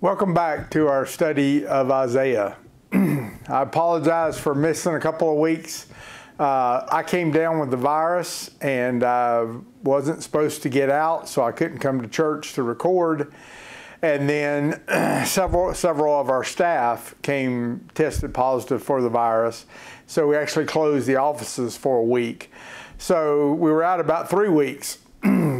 Welcome back to our study of Isaiah. I apologize for missing a couple of weeks. Uh, I came down with the virus and I wasn't supposed to get out, so I couldn't come to church to record. And then several several of our staff came tested positive for the virus, so we actually closed the offices for a week. So we were out about three weeks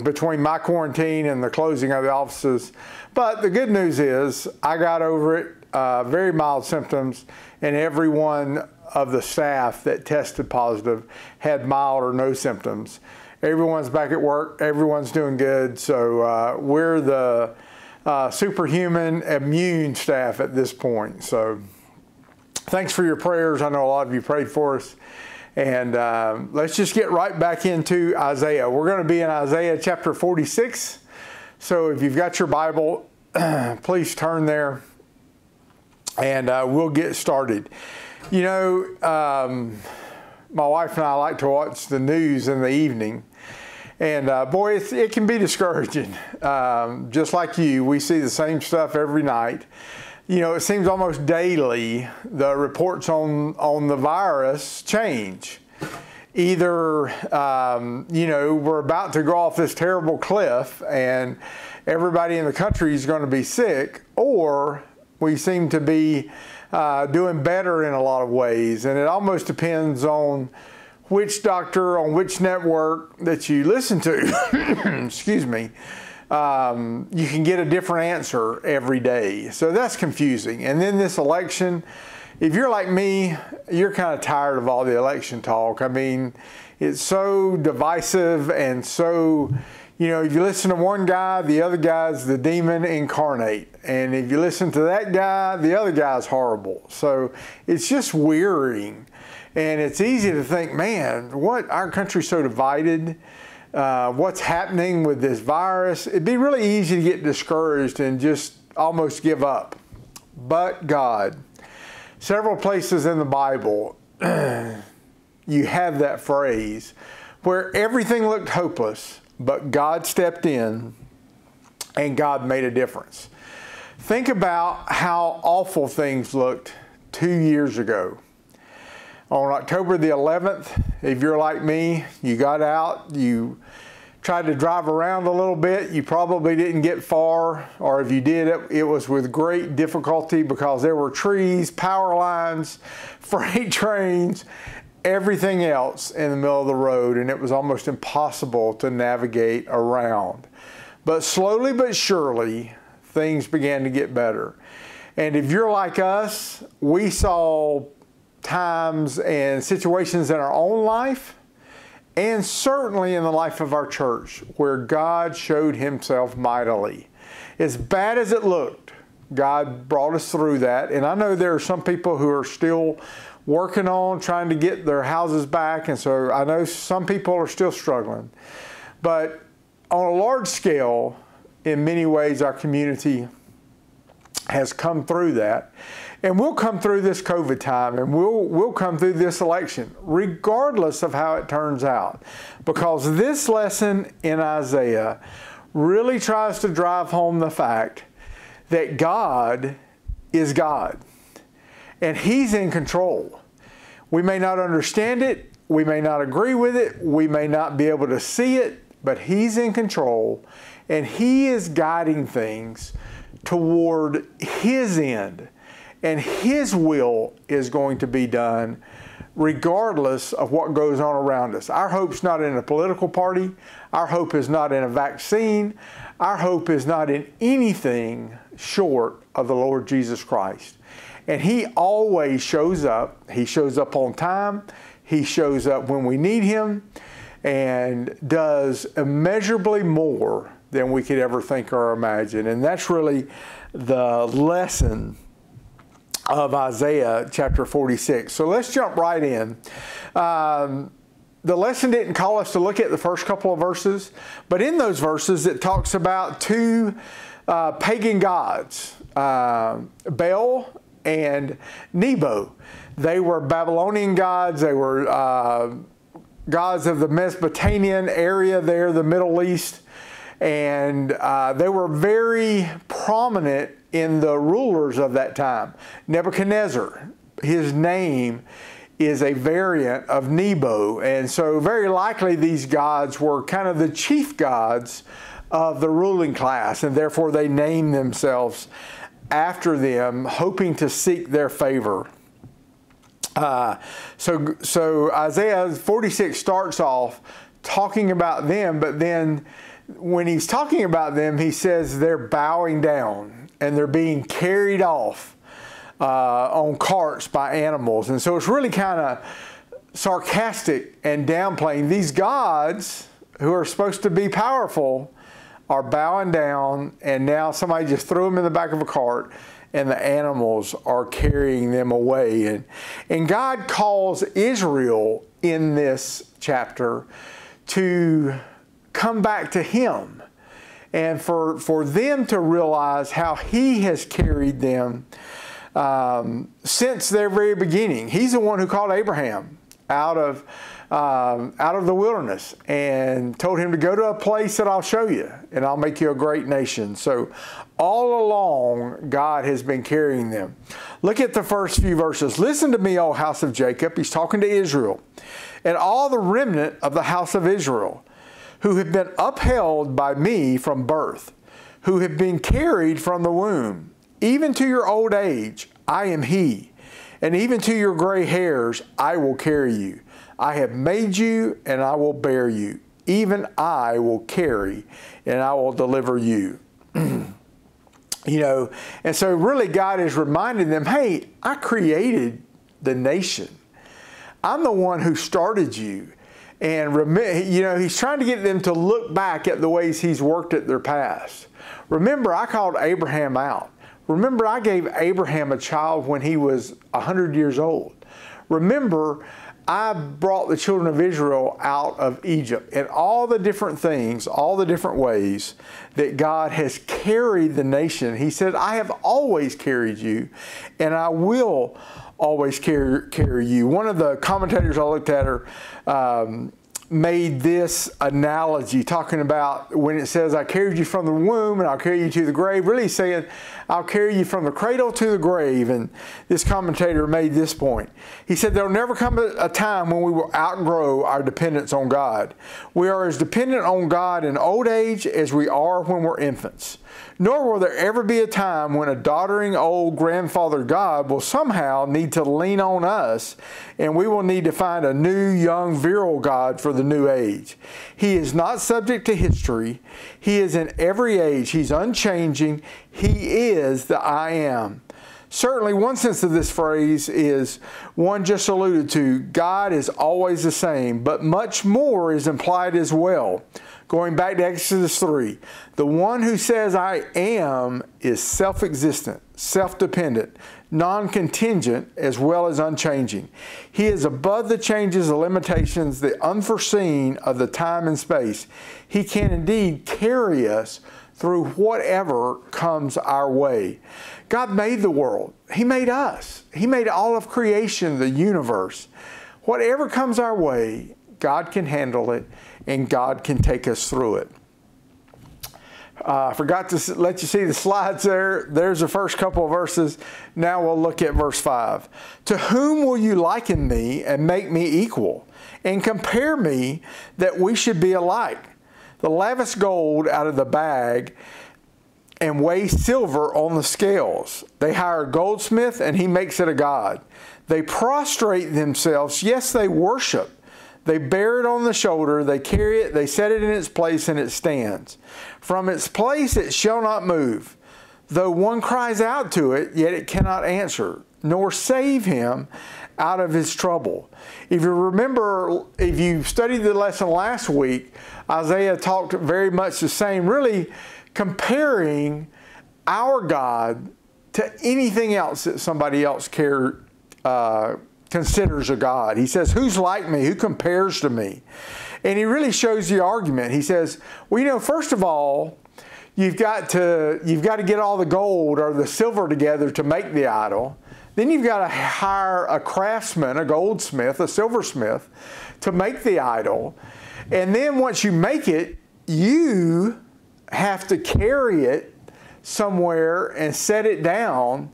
between my quarantine and the closing of the offices. But the good news is I got over it, uh, very mild symptoms, and every one of the staff that tested positive had mild or no symptoms. Everyone's back at work, everyone's doing good, so uh, we're the uh, superhuman immune staff at this point. So thanks for your prayers. I know a lot of you prayed for us. And uh, let's just get right back into Isaiah. We're going to be in Isaiah chapter 46. So if you've got your Bible, please turn there and uh, we'll get started. You know, um, my wife and I like to watch the news in the evening. And uh, boy, it can be discouraging. Um, just like you, we see the same stuff every night you know, it seems almost daily the reports on, on the virus change. Either, um, you know, we're about to go off this terrible cliff and everybody in the country is going to be sick, or we seem to be uh, doing better in a lot of ways. And it almost depends on which doctor on which network that you listen to. Excuse me um, you can get a different answer every day. So that's confusing. And then this election, if you're like me, you're kind of tired of all the election talk. I mean, it's so divisive and so, you know, if you listen to one guy, the other guy's the demon incarnate. And if you listen to that guy, the other guy's horrible. So it's just wearying. And it's easy to think, man, what our country's so divided uh, what's happening with this virus, it'd be really easy to get discouraged and just almost give up. But God, several places in the Bible, you have that phrase where everything looked hopeless, but God stepped in and God made a difference. Think about how awful things looked two years ago on October the 11th, if you're like me, you got out, you tried to drive around a little bit, you probably didn't get far, or if you did, it, it was with great difficulty because there were trees, power lines, freight trains, everything else in the middle of the road, and it was almost impossible to navigate around. But slowly but surely, things began to get better. And if you're like us, we saw times and situations in our own life and certainly in the life of our church where God showed himself mightily. As bad as it looked, God brought us through that. And I know there are some people who are still working on trying to get their houses back. And so I know some people are still struggling. But on a large scale, in many ways, our community has come through that. And we'll come through this COVID time and we'll, we'll come through this election, regardless of how it turns out. Because this lesson in Isaiah really tries to drive home the fact that God is God and He's in control. We may not understand it, we may not agree with it, we may not be able to see it, but He's in control and He is guiding things toward His end and His will is going to be done regardless of what goes on around us. Our hope's not in a political party, our hope is not in a vaccine, our hope is not in anything short of the Lord Jesus Christ. And He always shows up. He shows up on time, He shows up when we need Him, and does immeasurably more than we could ever think or imagine. And that's really the lesson of Isaiah chapter 46. So let's jump right in. Um, the lesson didn't call us to look at the first couple of verses, but in those verses it talks about two uh, pagan gods, uh, Baal and Nebo. They were Babylonian gods, they were uh, gods of the Mesopotamian area there, the Middle East, and uh, they were very prominent in the rulers of that time. Nebuchadnezzar, his name is a variant of Nebo. And so, very likely, these gods were kind of the chief gods of the ruling class, and therefore they named themselves after them, hoping to seek their favor. Uh, so, so Isaiah 46 starts off talking about them, but then when he's talking about them, he says they're bowing down and they're being carried off uh, on carts by animals. And so it's really kind of sarcastic and downplaying. These gods who are supposed to be powerful are bowing down, and now somebody just threw them in the back of a cart and the animals are carrying them away. And, and God calls Israel in this chapter to come back to Him and for, for them to realize how He has carried them um, since their very beginning. He's the one who called Abraham out of um, out of the wilderness and told him to go to a place that I'll show you and I'll make you a great nation. So, all along, God has been carrying them. Look at the first few verses. Listen to me, O house of Jacob. He's talking to Israel and all the remnant of the house of Israel who have been upheld by me from birth, who have been carried from the womb. Even to your old age, I am He, and even to your gray hairs, I will carry you. I have made you, and I will bear you. Even I will carry, and I will deliver you. you know, and so really God is reminding them hey, I created the nation. I'm the one who started you. And, you know, he's trying to get them to look back at the ways he's worked at their past. Remember, I called Abraham out. Remember, I gave Abraham a child when he was 100 years old. Remember, I brought the children of Israel out of Egypt and all the different things, all the different ways that God has carried the nation. He said, I have always carried you and I will always carry, carry you. One of the commentators I looked at her um, made this analogy talking about when it says, I carried you from the womb and I'll carry you to the grave, really saying, I'll carry you from the cradle to the grave. And this commentator made this point. He said, There'll never come a time when we will outgrow our dependence on God. We are as dependent on God in old age as we are when we're infants nor will there ever be a time when a doddering old grandfather God will somehow need to lean on us and we will need to find a new, young, virile God for the new age. He is not subject to history. He is in every age. He's unchanging. He is the I am. Certainly, one sense of this phrase is one just alluded to God is always the same, but much more is implied as well. Going back to Exodus 3, the one who says, I am, is self existent, self dependent, non contingent, as well as unchanging. He is above the changes, the limitations, the unforeseen of the time and space. He can indeed carry us through whatever comes our way. God made the world, He made us, He made all of creation, the universe. Whatever comes our way, God can handle it and God can take us through it. Uh, I forgot to let you see the slides there. There's the first couple of verses. Now we'll look at verse 5. To whom will you liken me and make me equal, and compare me that we should be alike? The lavish gold out of the bag and weigh silver on the scales. They hire a goldsmith and he makes it a god. They prostrate themselves. Yes, they worship they bear it on the shoulder, they carry it, they set it in its place, and it stands. From its place it shall not move. Though one cries out to it, yet it cannot answer, nor save him out of his trouble. If you remember, if you studied the lesson last week, Isaiah talked very much the same, really comparing our God to anything else that somebody else cared, uh, considers a God. He says, Who's like me? Who compares to me? And he really shows the argument. He says, Well, you know, first of all, you've got to you've got to get all the gold or the silver together to make the idol. Then you've got to hire a craftsman, a goldsmith, a silversmith, to make the idol. And then once you make it, you have to carry it somewhere and set it down,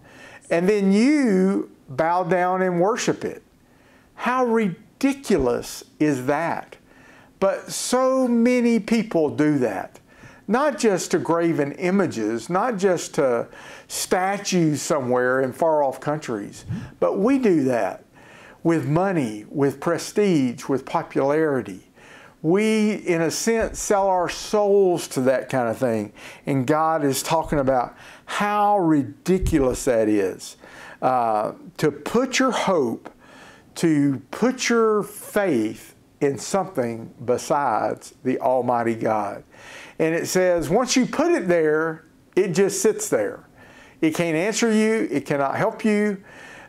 and then you bow down and worship it. How ridiculous is that? But so many people do that. Not just to graven images, not just to statues somewhere in far off countries, but we do that with money, with prestige, with popularity. We, in a sense, sell our souls to that kind of thing. And God is talking about how ridiculous that is. Uh, to put your hope, to put your faith in something besides the Almighty God. And it says, once you put it there, it just sits there. It can't answer you, it cannot help you.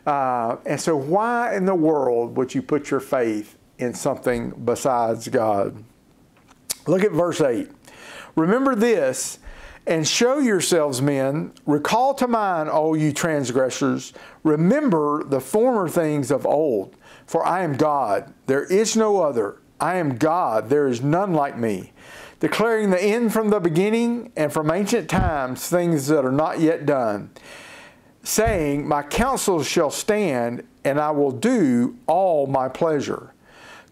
Uh, and so, why in the world would you put your faith in something besides God? Look at verse 8. Remember this and show yourselves men. Recall to mind, all you transgressors. Remember the former things of old. For I am God, there is no other. I am God, there is none like me. Declaring the end from the beginning and from ancient times things that are not yet done saying, My counsel shall stand, and I will do all my pleasure.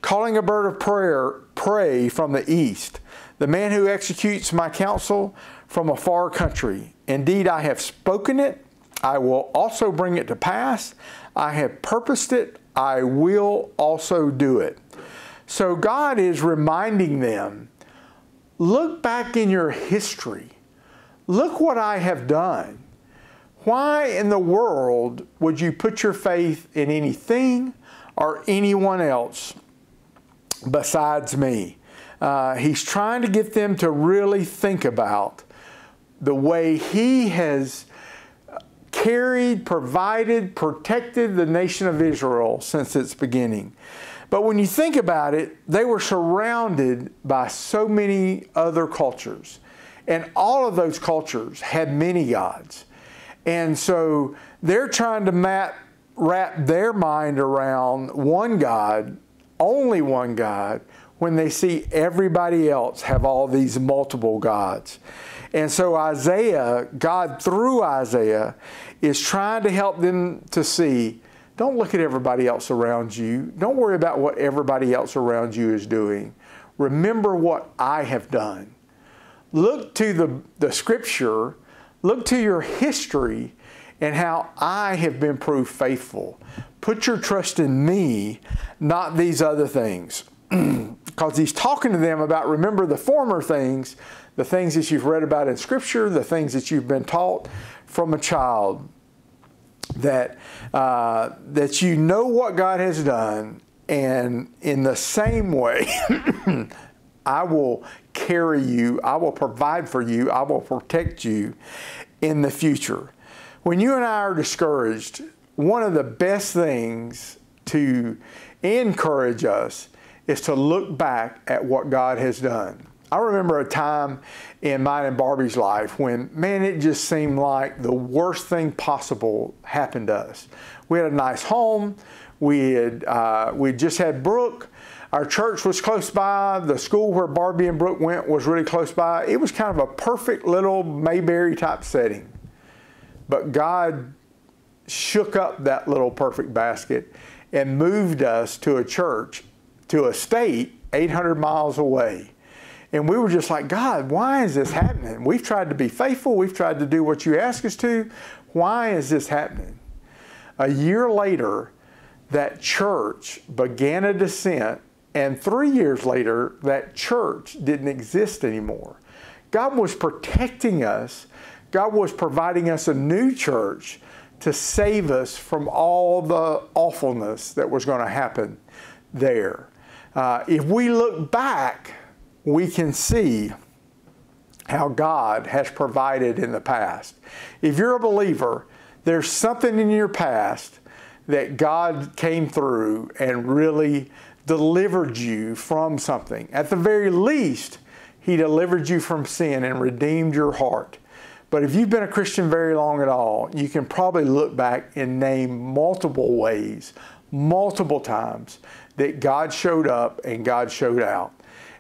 Calling a bird of prayer, prey from the east, the man who executes my counsel from a far country. Indeed, I have spoken it, I will also bring it to pass. I have purposed it, I will also do it. So God is reminding them look back in your history. Look what I have done. Why in the world would you put your faith in anything or anyone else besides me? Uh, he's trying to get them to really think about the way he has carried, provided, protected the nation of Israel since its beginning. But when you think about it, they were surrounded by so many other cultures. And all of those cultures had many gods. And so they're trying to map, wrap their mind around one God, only one God, when they see everybody else have all these multiple gods. And so Isaiah, God through Isaiah, is trying to help them to see don't look at everybody else around you. Don't worry about what everybody else around you is doing. Remember what I have done. Look to the, the scripture Look to your history and how I have been proved faithful. Put your trust in me, not these other things. Because he's talking to them about remember the former things, the things that you've read about in Scripture, the things that you've been taught from a child. That, uh, that you know what God has done, and in the same way, I will carry you, I will provide for you, I will protect you in the future. When you and I are discouraged, one of the best things to encourage us is to look back at what God has done. I remember a time in mine and Barbie's life when, man, it just seemed like the worst thing possible happened to us. We had a nice home. We had uh, we just had Brooke. Our church was close by. The school where Barbie and Brooke went was really close by. It was kind of a perfect little Mayberry type setting. But God shook up that little perfect basket and moved us to a church, to a state 800 miles away. And we were just like, God, why is this happening? We've tried to be faithful. We've tried to do what you ask us to. Why is this happening? A year later, that church began a descent and three years later, that church didn't exist anymore. God was protecting us, God was providing us a new church to save us from all the awfulness that was going to happen there. Uh, if we look back, we can see how God has provided in the past. If you're a believer, there's something in your past that God came through and really delivered you from something. At the very least, He delivered you from sin and redeemed your heart. But if you've been a Christian very long at all, you can probably look back and name multiple ways, multiple times that God showed up and God showed out.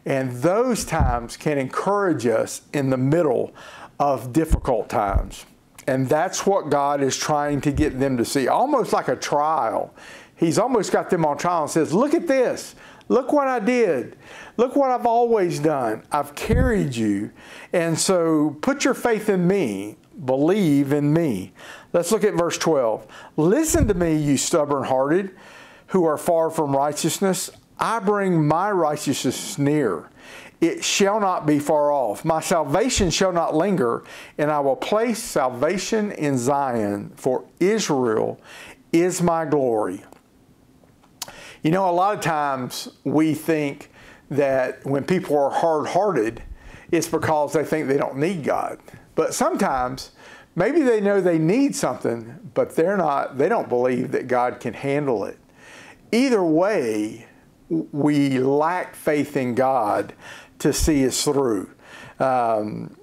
And those times can encourage us in the middle of difficult times. And that's what God is trying to get them to see, almost like a trial. He's almost got them on trial and says, Look at this. Look what I did. Look what I've always done. I've carried you. And so put your faith in me. Believe in me. Let's look at verse 12. Listen to me, you stubborn hearted, who are far from righteousness. I bring my righteousness near. It shall not be far off. My salvation shall not linger, and I will place salvation in Zion, for Israel is my glory. You know, a lot of times we think that when people are hard hearted, it's because they think they don't need God. But sometimes maybe they know they need something, but they're not, they don't believe that God can handle it. Either way, we lack faith in God to see us through. Um,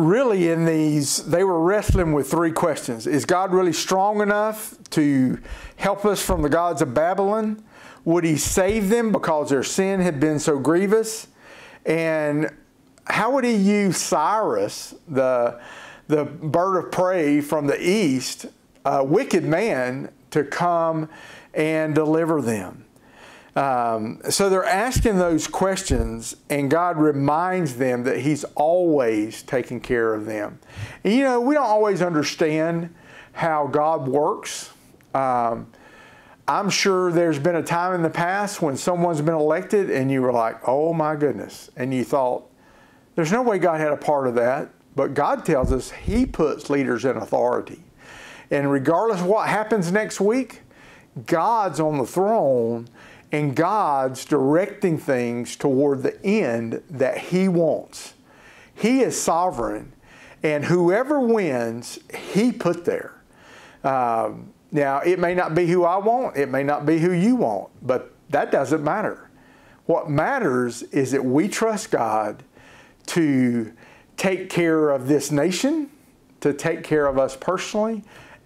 really in these, they were wrestling with three questions. Is God really strong enough to help us from the gods of Babylon? Would he save them because their sin had been so grievous? And how would he use Cyrus, the, the bird of prey from the east, a wicked man, to come and deliver them? Um, so they're asking those questions, and God reminds them that He's always taking care of them. And, you know, we don't always understand how God works. Um, I'm sure there's been a time in the past when someone's been elected and you were like, oh my goodness. And you thought, there's no way God had a part of that. But God tells us He puts leaders in authority. And regardless of what happens next week, God's on the throne and God's directing things toward the end that He wants. He is sovereign, and whoever wins, He put there. Um, now, it may not be who I want, it may not be who you want, but that doesn't matter. What matters is that we trust God to take care of this nation, to take care of us personally,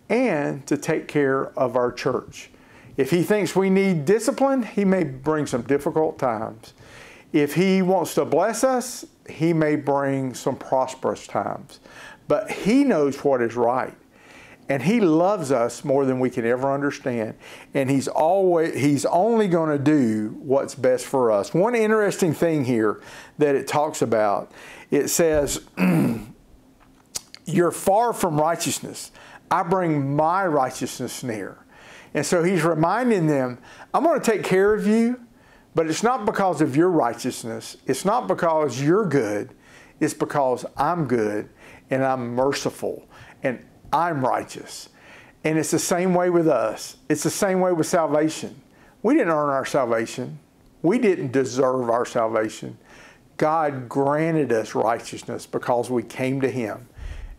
and to take care of our church. If he thinks we need discipline, he may bring some difficult times. If he wants to bless us, he may bring some prosperous times. But he knows what is right. And he loves us more than we can ever understand. And he's always he's only going to do what's best for us. One interesting thing here that it talks about, it says, You're far from righteousness. I bring my righteousness near. And so he's reminding them, I'm going to take care of you, but it's not because of your righteousness. It's not because you're good. It's because I'm good and I'm merciful and I'm righteous. And it's the same way with us. It's the same way with salvation. We didn't earn our salvation. We didn't deserve our salvation. God granted us righteousness because we came to Him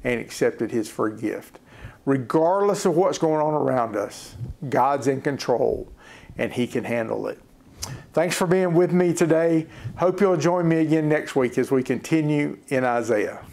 and accepted His free gift regardless of what's going on around us, God's in control and He can handle it. Thanks for being with me today. Hope you'll join me again next week as we continue in Isaiah.